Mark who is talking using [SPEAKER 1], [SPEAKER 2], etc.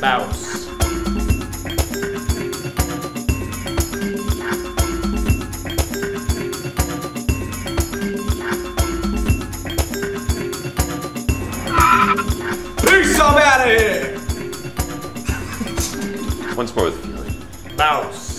[SPEAKER 1] spouse.
[SPEAKER 2] Peace, I'm out of here!
[SPEAKER 3] Once more with feeling. Mouse.